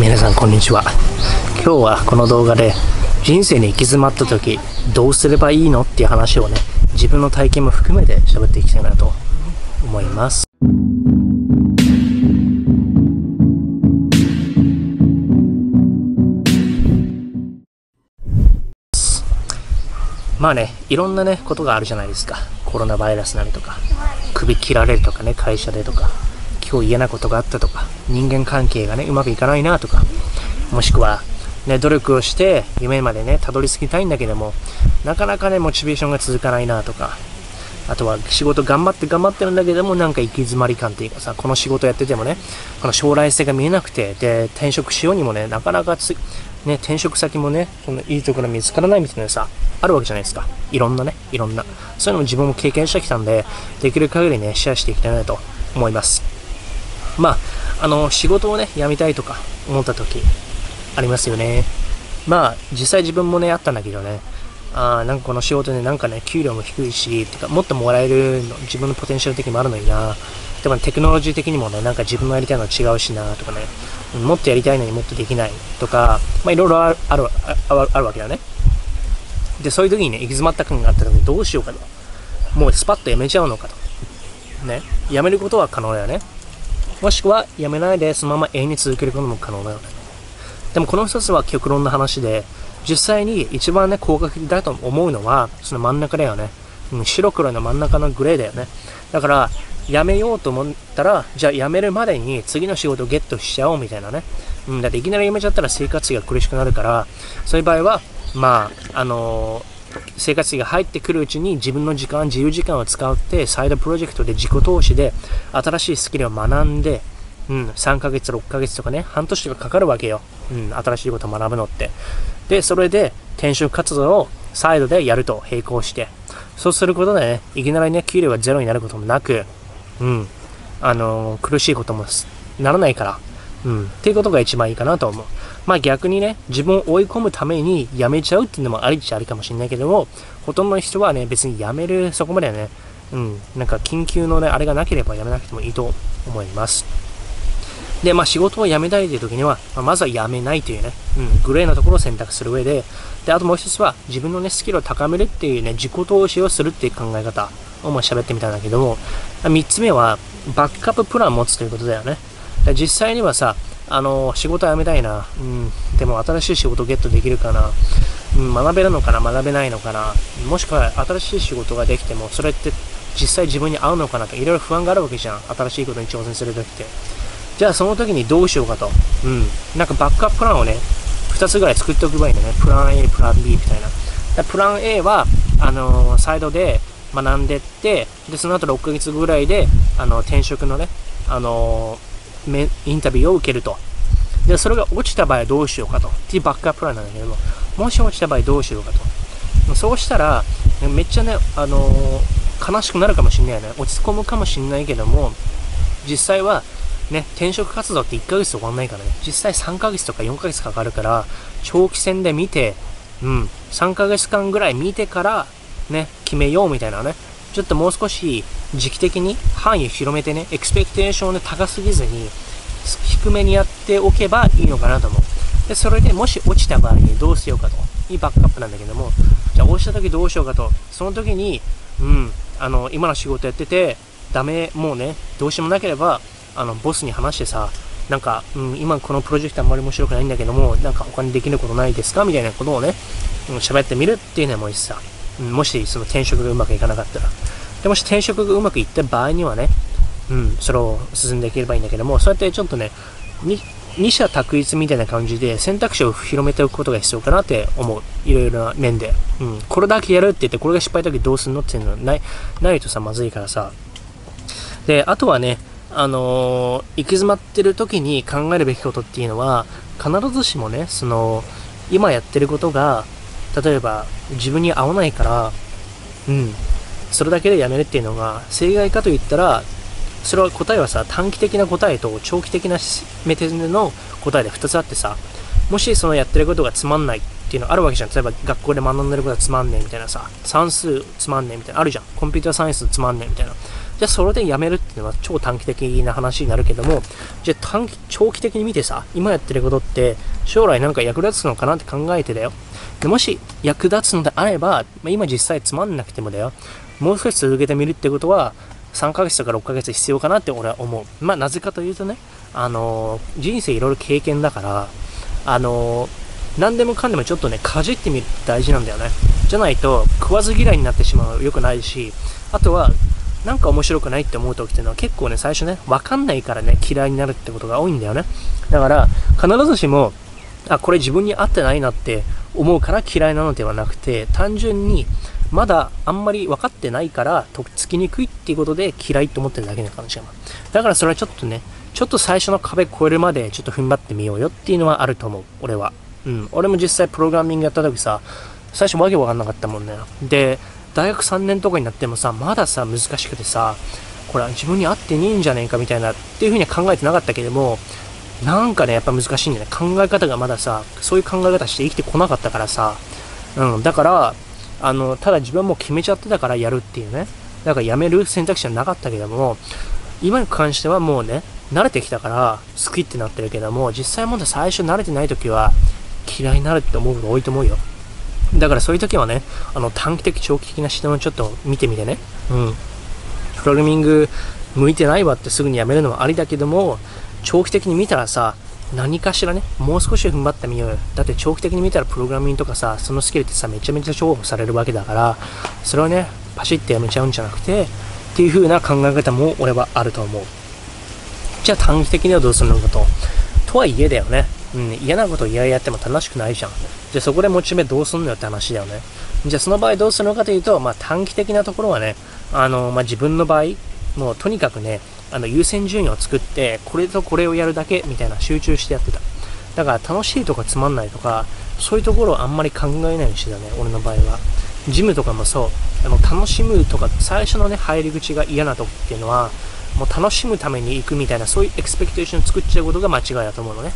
皆さんこんにちは。今日はこの動画で人生に行き詰まった時どうすればいいのっていう話をね自分の体験も含めて喋っていきたいなと思います。まあねいろんなねことがあるじゃないですか。コロナウイルスなりとか首切られるとかね会社でとか。今日嫌なことがあったとか、人間関係がね、うまくいかないなとか、もしくは、ね、努力をして夢までね、たどり着きたいんだけども、なかなかね、モチベーションが続かないなとか、あとは仕事頑張って頑張ってるんだけども、なんか行き詰まり感っていうかさ、この仕事やっててもね、この将来性が見えなくて、で、転職しようにもね、なかなかつ、ね、転職先もね、そのいいところ見つからないみたいなさ、あるわけじゃないですか。いろんなね、いろんな。そういうのも自分も経験してきたんで、できる限りね、シェアしていきたいなと思います。まあ、あの、仕事をね、辞めたいとか思った時、ありますよね。まあ、実際自分もね、あったんだけどね、ああなんかこの仕事でなんかね、給料も低いし、てか、もっともらえるの、自分のポテンシャル的にもあるのにな。でもテクノロジー的にもね、なんか自分のやりたいのは違うしな、とかね、もっとやりたいのにもっとできないとか、まあいろいろあるあるあるわけだね。で、そういう時にね、行き詰まった感があった時にどうしようかと。もうスパッと辞めちゃうのかと。ね。辞めることは可能だよね。もしくはやめないでそのまま永遠に続けることも可能だよね。でもこの一つは極論の話で、実際に一番ね、効果的だと思うのは、その真ん中だよね。白黒の真ん中のグレーだよね。だから、やめようと思ったら、じゃあ辞めるまでに次の仕事をゲットしちゃおうみたいなね。うん、だっていきなり辞めちゃったら生活費が苦しくなるから、そういう場合は、まあ、あのー生活費が入ってくるうちに自分の時間、自由時間を使って、サイドプロジェクトで自己投資で新しいスキルを学んで、うん、3ヶ月、6ヶ月とかね、半年とかかかるわけよ。うん、新しいことを学ぶのって。で、それで転職活動をサイドでやると並行して。そうすることでね、いきなりね、給料がゼロになることもなく、うん、あのー、苦しいこともならないから、うん、っていうことが一番いいかなと思う。まあ逆にね、自分を追い込むために辞めちゃうっていうのもありっちゃありかもしれないけども、ほとんどの人はね、別に辞める、そこまではね、うん、なんか緊急のね、あれがなければ辞めなくてもいいと思います。で、まあ仕事を辞めたいという時には、まあ、まずは辞めないというね、うん、グレーなところを選択する上で、で、あともう一つは自分のね、スキルを高めるっていうね、自己投資をするっていう考え方をまあ喋ってみたんだけども、三つ目は、バックアッププランを持つということだよね。実際にはさ、あの、仕事辞めたいな。うん。でも新しい仕事ゲットできるかな。うん、学べるのかな学べないのかなもしくは新しい仕事ができても、それって実際自分に合うのかなとかいろいろ不安があるわけじゃん。新しいことに挑戦するときって。じゃあその時にどうしようかと。うん。なんかバックアッププランをね、2つぐらい作っておけばいいんだね。プラン A、プラン B みたいな。プラン A は、あのー、サイドで学んでって、で、その後6ヶ月ぐらいで、あの、転職のね、あのーインタビューを受けると。で、それが落ちた場合はどうしようかと。っていうバックアッププランなんだけども、もし落ちた場合どうしようかと。そうしたら、めっちゃね、あのー、悲しくなるかもしれないよね。落ち込むかもしれないけども、実際は、ね、転職活動って1ヶ月で終わんないからね。実際3ヶ月とか4ヶ月かかるから、長期戦で見て、うん、3ヶ月間ぐらい見てから、ね、決めようみたいなね。ちょっともう少し時期的に範囲を広めてね、エクスペクテーションで高すぎずに、低めにやっておけばいいのかなと思う。で、それでもし落ちた場合にどうしようかと。いいバックアップなんだけども、じゃあ落ちた時どうしようかと。その時に、うん、あの、今の仕事やってて、ダメ、もうね、どうしようもなければ、あの、ボスに話してさ、なんか、うん、今このプロジェクトあんまり面白くないんだけども、なんか他にできることないですか？みたいなことをね、喋ってみるっていうのもいいしさ。もしその転職がうまくいかなかったら。でもし転職がうまくいった場合にはね、うん、それを進んでいければいいんだけども、そうやってちょっとね、二者択一みたいな感じで選択肢を広めておくことが必要かなって思う。いろいろな面で。うん。これだけやるって言って、これが失敗だけどうすんのっていうのはない、ないとさ、まずいからさ。で、あとはね、あのー、行き詰まってる時に考えるべきことっていうのは、必ずしもね、その、今やってることが、例えば自分に合わないから、うん、それだけでやめるっていうのが正解かといったらそれは答えはさ短期的な答えと長期的な目線での答えで2つあってさもしそのやってることがつまんないっていうのあるわけじゃん。例えば学校で学んでることはつまんねえみたいなさ、算数つまんねえみたいなあるじゃん。コンピューターサイエンスつまんねえみたいな。じゃあそれでやめるっていうのは超短期的な話になるけども、じゃあ短期、長期的に見てさ、今やってることって将来なんか役立つのかなって考えてだよ。でもし役立つのであれば、ま、今実際つまんなくてもだよ。もう少し続けてみるってことは、3ヶ月とか6ヶ月必要かなって俺は思う。まあなぜかというとね、あのー、人生いろいろ経験だから、あのー何でもかんでもちょっとね、かじってみるって大事なんだよね。じゃないと、食わず嫌いになってしまう。良くないし、あとは、なんか面白くないって思う時っていうのは結構ね、最初ね、わかんないからね、嫌いになるってことが多いんだよね。だから、必ずしも、あ、これ自分に合ってないなって思うから嫌いなのではなくて、単純に、まだあんまり分かってないから、とっつきにくいっていうことで嫌いって思ってるだけのかもしれな。だからそれはちょっとね、ちょっと最初の壁越えるまでちょっと踏ん張ってみようよっていうのはあると思う。俺は。うん。俺も実際プログラミングやった時さ、最初わけわかんなかったもんね。で、大学3年とかになってもさ、まださ、難しくてさ、これは自分に合ってねえんじゃねえかみたいなっていうふうには考えてなかったけども、なんかね、やっぱ難しいんだよね。考え方がまださ、そういう考え方して生きてこなかったからさ、うん、だから、あの、ただ自分も決めちゃってたからやるっていうね。だからやめる選択肢はなかったけども、今に関してはもうね、慣れてきたから好きってなってるけども、実際まだ最初慣れてない時は嫌いになるって思うことが多いと思うよ。だからそういう時はね、あの短期的、長期的な視点をちょっと見てみてね。うん。プログラミング向いてないわってすぐにやめるのはありだけども、長期的に見たらさ、何かしらね、もう少し踏ん張ってみようよ。だって長期的に見たらプログラミングとかさ、そのスキルってさ、めちゃめちゃ重宝されるわけだから、それをね、パシッてやめちゃうんじゃなくて、っていう風な考え方も俺はあると思う。じゃあ短期的にはどうするのかと。とはいえだよね。うん、嫌なこと嫌々やっても楽しくないじゃん。じゃあそこでモチベどうすんのよって話だよね。じゃあその場合どうするのかというと、まあ短期的なところはね、あの、まあ自分の場合、もうとにかくね、あの優先順位を作って、これとこれをやるだけみたいな集中してやってた。だから楽しいとかつまんないとか、そういうところをあんまり考えないようにしてたね、俺の場合は。ジムとかもそう、あの楽しむとか、最初のね、入り口が嫌な時っていうのは、もう楽しむために行くみたいな、そういう expectation を作っちゃうことが間違いだと思うのね。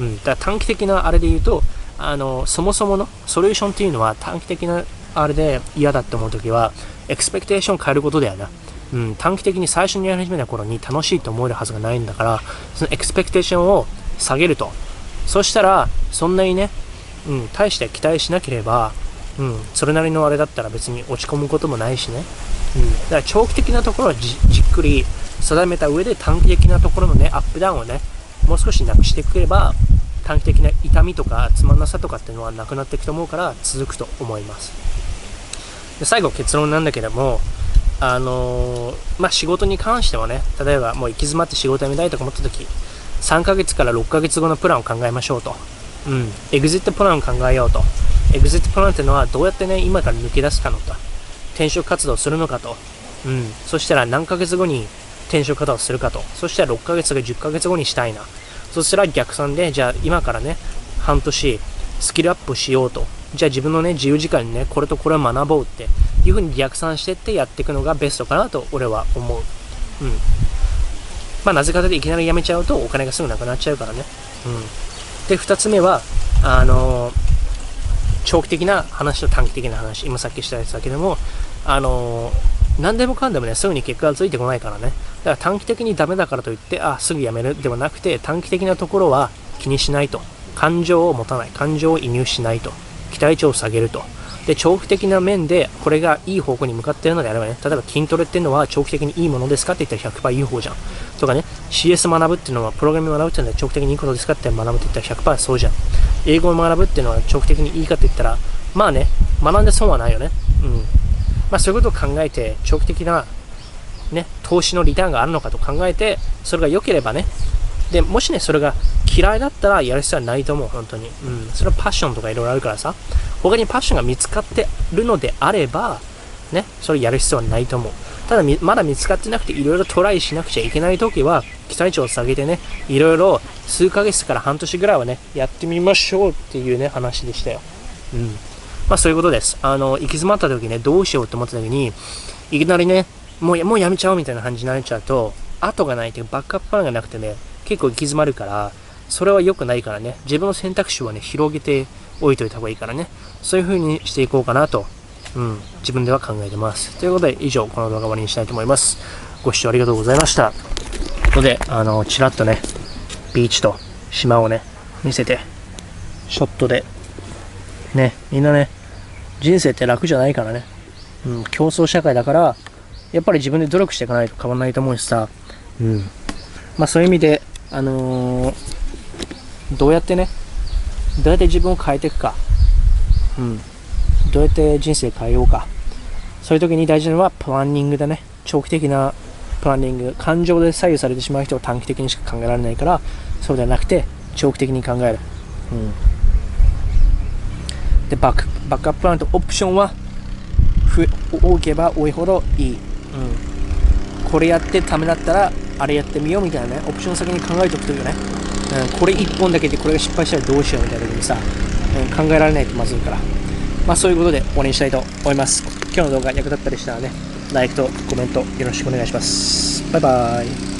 うん。だから短期的なあれで言うと、あの、そもそものソリューションっていうのは短期的なあれで嫌だって思う時は、 expectation を変えることだよな。うん、短期的に最初にやり始めた頃に楽しいと思えるはずがないんだから、その expectation を下げると。そしたら、そんなにね、うん、大して期待しなければ、うん、それなりのあれだったら別に落ち込むこともないしね。うん、だから長期的なところはじっくり定めた上で短期的なところのね、アップダウンをね、もう少しなくしてくれば、短期的な痛みとかつまんなさとかっていうのはなくなっていくと思うから続くと思います。で最後結論なんだけども、あのー、まあ、仕事に関してはね、例えばもう行き詰まって仕事辞めたいとか思った時、3ヶ月から6ヶ月後のプランを考えましょうと。うん。エグジットプランを考えようと。エグジットプランっていうのはどうやってね、今から抜け出すかのと。転職活動するのかと。うん。そしたら何ヶ月後に転職活動するかと。そしたら6ヶ月か10ヶ月後にしたいな。そしたら逆算で、じゃあ今からね、半年スキルアップしようと。じゃあ自分のね、自由時間にね、これとこれを学ぼうっていう風に逆算してってやっていくのがベストかなと俺は思う。うん。まあなぜかというといきなり辞めちゃうとお金がすぐなくなっちゃうからね。うん。で、二つ目は、あのー、長期的な話と短期的な話、今さっきしたやつだけども、あのー、何でもかんでもね、すぐに結果がついてこないからね。だから短期的にダメだからといって、あ、すぐ辞めるではなくて、短期的なところは気にしないと。感情を持たない。感情を移入しないと。期待値を下げると。で、長期的な面で、これがいい方向に向かっているのであればね、例えば筋トレっていうのは長期的にいいものですかって言ったら100%いい方じゃん。とかね、CS 学ぶっていうのは、プログラミング学ぶっていうのは長期的にいいことですかって学ぶって言ったら100%そうじゃん。英語を学ぶっていうのは長期的にいいかって言ったら、まあね、学んで損はないよね。うん。まあそういうことを考えて、長期的なね、投資のリターンがあるのかと考えて、それが良ければね、で、もしね、それが嫌いだったらやる必要はないと思う、本当に。うん。それはパッションとかいろいろあるからさ、他にパッションが見つかってるのであれば、ね、それやる必要はないと思う。ただ、まだ見つかってなくて、いろいろトライしなくちゃいけないときは、期待値を下げてね、いろいろ数ヶ月から半年ぐらいはね、やってみましょうっていうね、話でしたよ。うん。まあそういうことです。あの、行き詰まった時ね、どうしようって思った時に、いきなりね、もうもうやめちゃおうみたいな感じになっちゃうと、後がないというバックアッププランがなくてね、結構行き詰まるから、それは良くないからね、自分の選択肢をね、広げて置いといた方がいいからね。そういう風にしていこうかなと、うん、自分では考えてます。ということで、以上、この動画終わりにしたいと思います。ご視聴ありがとうございました。ということで、あの、ちらっとね、ビーチと島をね、見せて、ショットで、ね、みんなね、人生って楽じゃないからね、うん、競争社会だから、やっぱり自分で努力していかないと変わらないと思うしさ、うん。まあそういう意味で、あのー、どうやってね、どうやって自分を変えていくか、うん。どうやって人生変えようか。そういう時に大事なのはプランニングだね。長期的なプランニング。感情で左右されてしまう人は短期的にしか考えられないから、そうではなくて、長期的に考える。うん。で、バック、バックアッププランとオプションは、多けば多いほどいい。うん。これやってためだったら、あれやってみようみたいなね、オプション先に考えておくといいよね。うん、これ1本だけでこれが失敗したらどうしようみたいな時にさ、考えられないとまずいから。まあそういうことで終わりにしたいと思います。今日の動画役立ったりしたらね、LIKE とコメントよろしくお願いします。バイバーイ。